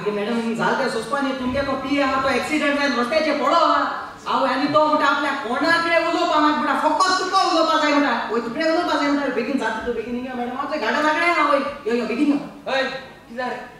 કે મેડમ ની ઝાલતે સુસ્પાની તુંગે तो પીએ હા તો એક્સિડન્ટ થાય રસ્તે છે પડો હા આવ એની તો મોટા આપણે કોના કડે ઉલો પામાક મોટા ફક્ત તું કો ઉલો પાસાય મોટા ઓય તું કડે ઉલો પાસાય મોટા બેગિન જાતે તો બેગિન ગયા મેડમ આ यो ગાડા લાગડે હા ઓય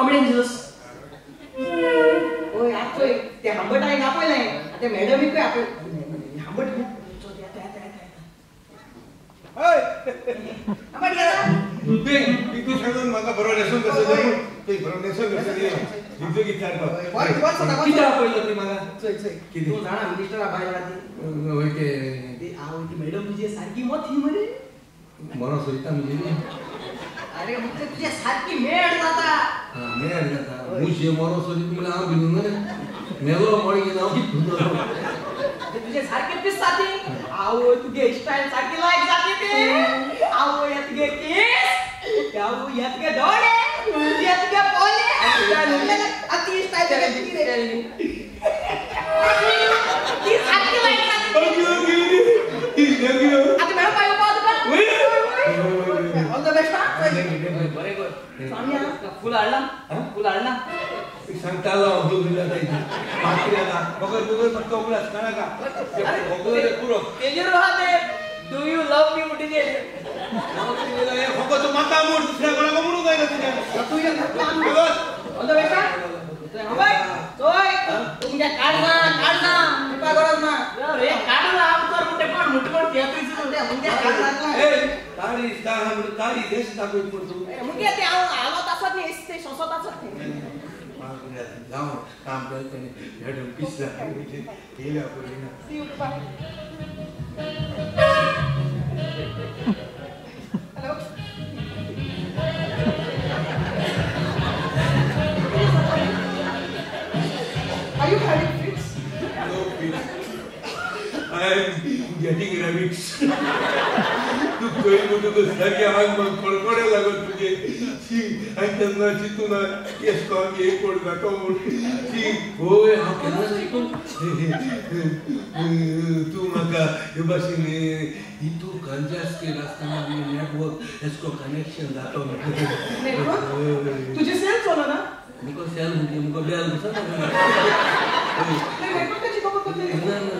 પકડી જોસ ઓય આ તો તે હાંબટ આઈ ના પડે તે મેડમ કે આપે. હાંબટ તો ત્યાં ત્યાં ત્યાં ઓય અમાર ગયા તે બીજું શેડો મગા ભરો લેસન કસે જઈ તે ભરો લેસન કસે જઈ બીજો ગીતાર પર વાત વાત સતા ગીતાર પર લતી મગા સઈ સઈ કીધું. તો જાણા મિનિસ્ટર આ ભાઈ રાતી ઓય કે આ ઓય મેડમ જે સારકી મો થી મને મનો સોચતા મિલી અરે મુજે તુજે સારકી મેળ દાતા मरो सोदीत म्हणल्यार हांव भिनून मरे मेलो मळगी हांव भिनून ते तुझे सारके पिस जाती आवय तुगे स्टाईल सारकी लायक जाती ते आवय हे तुगे केस आवय हे तुगे डोळे हे तुगे पोले अति style Kular lang. Ha? Kular lang. Isang talo ang hugula tayo. Bakit na? Bakit dugo sa kugulas ka na ka? Hugula na puro. Kejero hate. Do you love me mutile? Hoko to mata mur. Sina ko na ko muru तारी ता म्हणून तारी देश दाखवत पडतो मुंगे ते हांव हालत आसत न्ही ते सोसत आसत न्ही जाऊन काम करते मॅडम पिसला केल्या पडली See you, कृपा. Hello. Are you having fits? No fix. I am getting rabbits. तू खंय म्हणून सारखे आंग मग कडकडे लागत तुझे. शी आनी तेन्ना चिंतून आमगे एक कोण जातो म्हूण शी होय हांव केन्ना चिंतून तूं म्हाका हे भाशेन हितू कंजास्टेड आसतना नेटवर्क एसको कनेक्शन जातो Network? तुझे सेल चलो ना? मुको सेल म्हणजे मुको बेल दिसता नाही,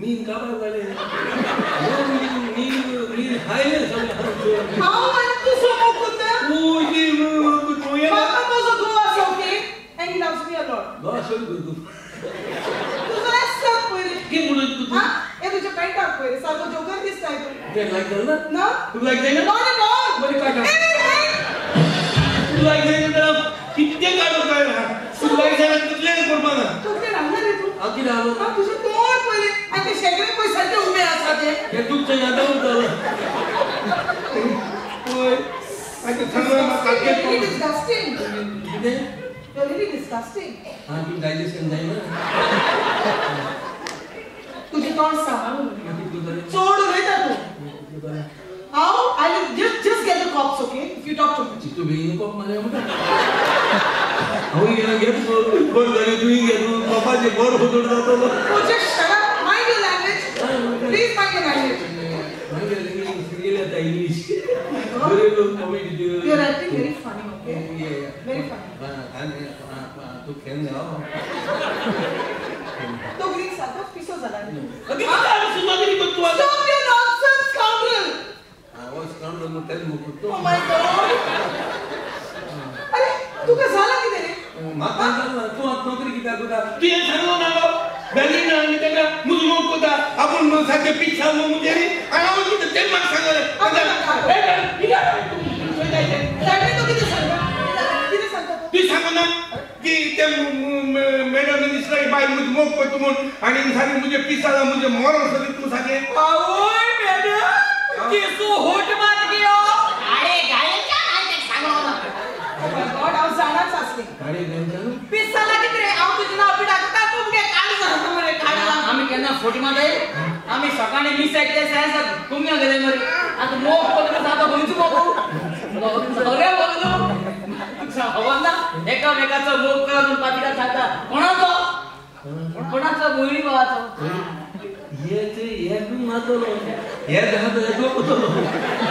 मीन काबार जाले मीन मीन मीन हायले सगळे हांव आनी तुजो बूक करता? ओय तोया म्हाका म्हजो घोव आसा, okay? And he loves me a lot. भाषण करतो तुजो आसता पळय रे. की म्हणून तू हा? हे तुज्या पॅन्टाक पळय रे, सारको जोकर दिसताय तूं. ते लाईक झालं ना ना? तू लाईक जायना Not at all. बरं काय Hey, काय hey. तू लाईक ते. हे उरतलो ओय आता सांगू म्हाका You're really disgusting. कितें You're really disgusting. हाँ तू डायजेशन जायना तुझे तोंड सांभाळून. मागीर तू जालें चोड उलयता तूं. तू जालें How? I will just just get the cops, okay? If you talk too much. तू बेगीन कोप मारया म्हणटा हांव गेला घेत बरं जालें तुवें घेत बापाचे बरो फ़ोटो जातलो Oh, just shut up. Mind your language. Please mind your language. मागीर इंग्लीश सिरियल येता इंग्लीश बरे लोक comedy You're acting very funny, okay? Very funny. तू खेळ जाव तो ग्रीक सारखा पिसो झाला रे. सुद्धा तरी पण तू Stop your nonsense, तेलुगू करतो Oh my God. अरे तुका झाला किती रे म्हाका सांगता, तूं आतां नोकरी कित्याक करता तुवें सांगलो ना गो बेगिना आनी ताका मुजमो कोता आपूण सारकें पिच्छा मुजे आनी हांव कितें तें म्हाका सांगलें ए त्यांनी तो किती सांगता किती सांगता तो? ती सांगना की ते मॅडम दिसला बाय मुझे मोग करतो म्हूण आनी सारी मुझे पिसाला मुझे मोरो सरी तूं सागे आवय मॅडम केसो होट मात गयो अरे गायच्या काय ते सांगलो ना Oh my God, हांव जाणाच आसली పొటిమాలే ఆమె సకాన్ని మిస్ అయితే సార్ సార్ కుమ్మియా కదా మరి అది మోపు పక్కన సాదా గుంజుకోకు ఒరే బదులు అవన్న एका मोप करून पातिका खाता कोणाचा? कोणाचा मुली बावाचा येते येत मातलो येत हात येत मातलो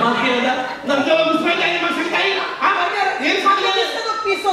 बाकी काही मशीन काही हा बरोबर हे सांगले पिसो